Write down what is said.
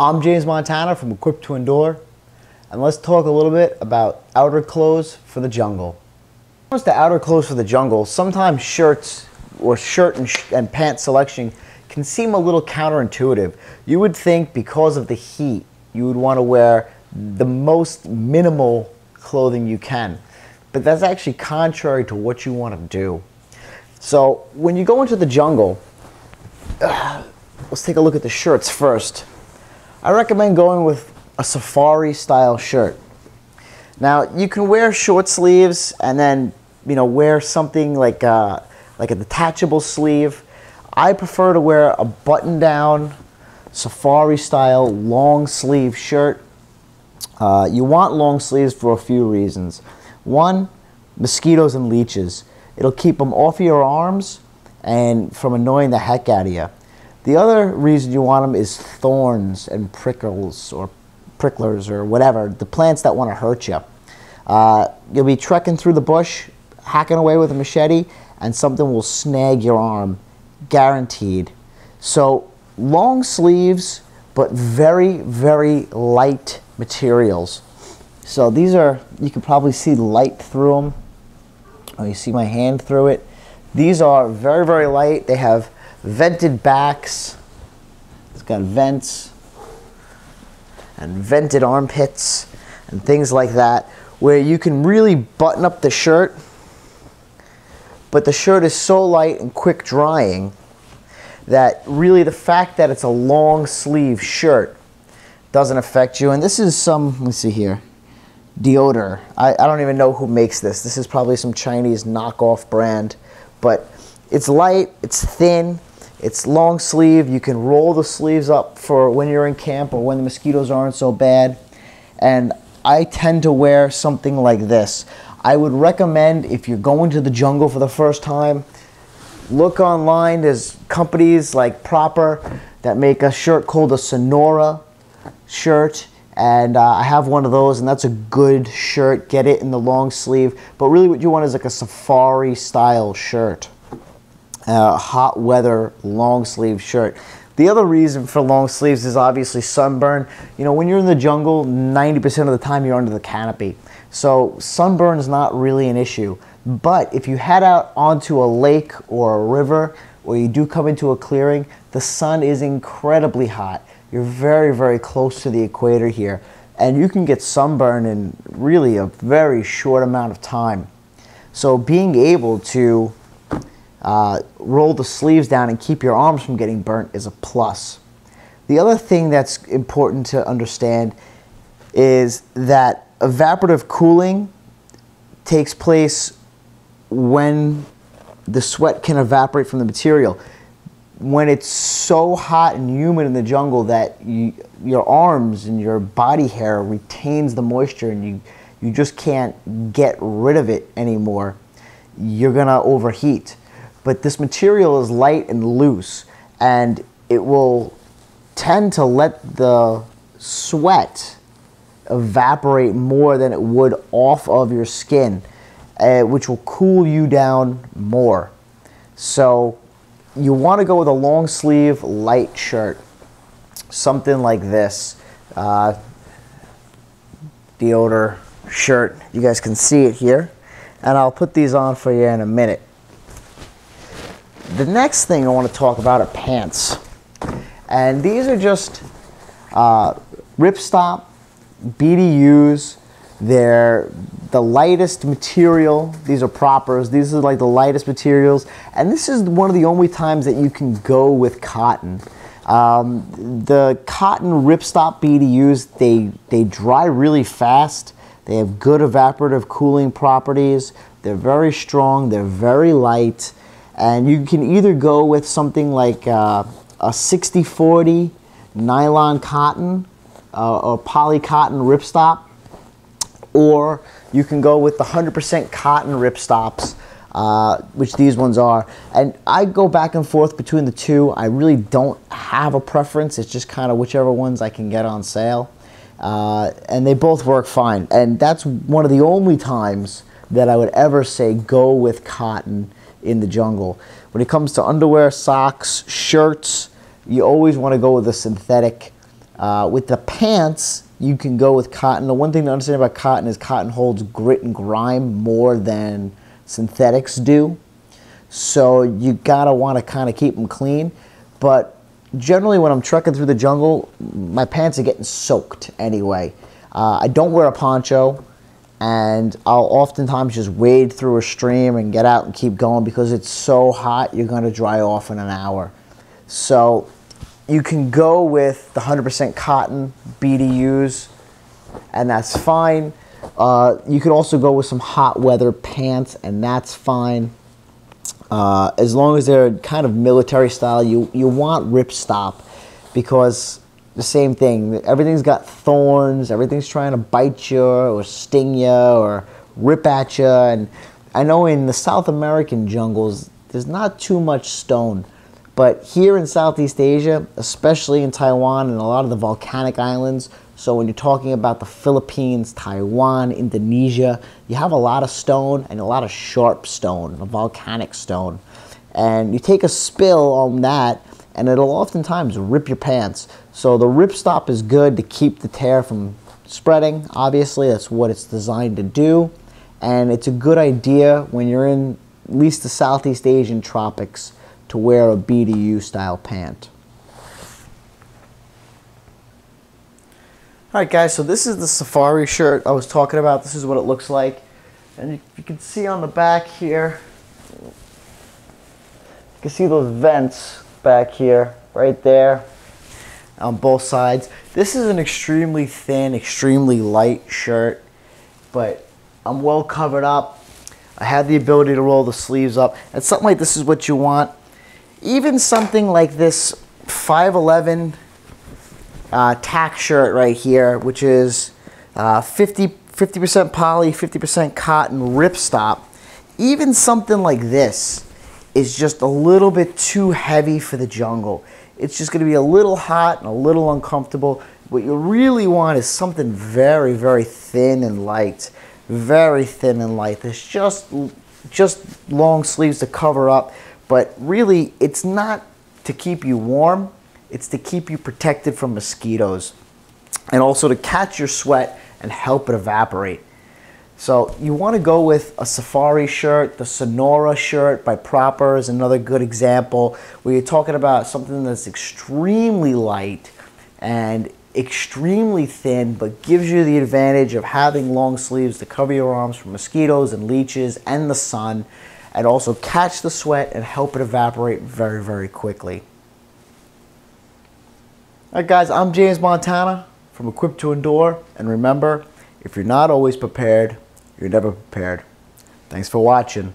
I'm James Montana from Equipped to Endure, and let's talk a little bit about outer clothes for the jungle. When it comes to outer clothes for the jungle, sometimes shirts or shirt and, sh and pant selection can seem a little counterintuitive. You would think because of the heat, you would want to wear the most minimal clothing you can. But that's actually contrary to what you want to do. So when you go into the jungle, uh, let's take a look at the shirts first. I recommend going with a safari style shirt. Now you can wear short sleeves and then you know wear something like a, uh, like a detachable sleeve. I prefer to wear a button down safari style long sleeve shirt. Uh, you want long sleeves for a few reasons. One, mosquitoes and leeches. It'll keep them off your arms and from annoying the heck out of you. The other reason you want them is thorns and prickles or pricklers or whatever, the plants that want to hurt you. Uh, you'll be trekking through the bush, hacking away with a machete, and something will snag your arm, guaranteed. So long sleeves, but very, very light materials. So these are, you can probably see light through them. Oh, you see my hand through it. These are very, very light. They have vented backs. It's got vents and vented armpits and things like that where you can really button up the shirt but the shirt is so light and quick drying that really the fact that it's a long sleeve shirt doesn't affect you. And this is some let me see here deodor. I, I don't even know who makes this. This is probably some Chinese knockoff brand but it's light it's thin it's long sleeve. You can roll the sleeves up for when you're in camp or when the mosquitoes aren't so bad. And I tend to wear something like this. I would recommend if you're going to the jungle for the first time, look online. There's companies like Propper that make a shirt called a Sonora shirt. And uh, I have one of those, and that's a good shirt. Get it in the long sleeve. But really, what you want is like a safari style shirt hot weather long sleeve shirt. The other reason for long sleeves is obviously sunburn. You know, when you're in the jungle, 90% of the time you're under the canopy. So sunburn is not really an issue. But if you head out onto a lake or a river, or you do come into a clearing, the sun is incredibly hot. You're very, very close to the equator here. And you can get sunburn in really a very short amount of time. So being able to uh, roll the sleeves down and keep your arms from getting burnt is a plus. The other thing that's important to understand is that evaporative cooling takes place when the sweat can evaporate from the material. When it's so hot and humid in the jungle that you, your arms and your body hair retains the moisture and you, you just can't get rid of it anymore, you're gonna overheat but this material is light and loose and it will tend to let the sweat evaporate more than it would off of your skin, uh, which will cool you down more. So you want to go with a long sleeve light shirt, something like this. Uh, deodor shirt. You guys can see it here. And I'll put these on for you in a minute. The next thing I want to talk about are pants. And these are just uh, ripstop BDUs. They're the lightest material. These are Proppers. These are like the lightest materials. And this is one of the only times that you can go with cotton. Um, the cotton ripstop BDUs, they, they dry really fast. They have good evaporative cooling properties. They're very strong. They're very light. And you can either go with something like uh, a 60-40 nylon cotton uh, or poly cotton ripstop, or you can go with the 100% cotton ripstops, uh, which these ones are. And I go back and forth between the two. I really don't have a preference. It's just kind of whichever ones I can get on sale. Uh, and they both work fine. And that's one of the only times that I would ever say go with cotton in the jungle. When it comes to underwear, socks, shirts, you always want to go with a synthetic Uh, with the pants, you can go with cotton. The one thing to understand about cotton is cotton holds grit and grime more than synthetics do. So you gotta wanna kinda keep them clean. But generally when I'm trekking through the jungle, my pants are getting soaked anyway. Uh, I don't wear a poncho and I'll oftentimes just wade through a stream and get out and keep going because it's so hot you're going to dry off in an hour. So you can go with the 100% cotton BDUs and that's fine. Uh, you could also go with some hot weather pants and that's fine. Uh, as long as they're kind of military style, you, you want ripstop because the same thing. Everything's got thorns. Everything's trying to bite you or sting you or rip at you. And I know in the South American jungles, there's not too much stone. But here in Southeast Asia, especially in Taiwan and a lot of the volcanic islands, so when you're talking about the Philippines, Taiwan, Indonesia, you have a lot of stone and a lot of sharp stone, a volcanic stone. And you take a spill on that and it'll oftentimes rip your pants. So the rip stop is good to keep the tear from spreading. Obviously, that's what it's designed to do. And it's a good idea when you're in at least the Southeast Asian tropics to wear a BDU style pant. Alright guys, so this is the safari shirt I was talking about. This is what it looks like. And you can see on the back here, you can see those vents back here, right there, on both sides. This is an extremely thin, extremely light shirt, but I'm well covered up. I have the ability to roll the sleeves up. And something like this is what you want. Even something like this 511 uh, tack shirt right here, which is uh, 50, 50% poly, 50% cotton ripstop. Even something like this is just a little bit too heavy for the jungle. It's just going to be a little hot and a little uncomfortable. What you really want is something very, very thin and light. Very thin and light. There's just, just long sleeves to cover up, but really it's not to keep you warm. It's to keep you protected from mosquitoes and also to catch your sweat and help it evaporate. So you want to go with a safari shirt. The Sonora shirt by Propper is another good example where you're talking about something that's extremely light and extremely thin but gives you the advantage of having long sleeves to cover your arms from mosquitoes and leeches and the sun and also catch the sweat and help it evaporate very, very quickly. Alright guys, I'm James Montana from Equipped to Endure and remember, if you're not always prepared, you're never prepared. Thanks for watching.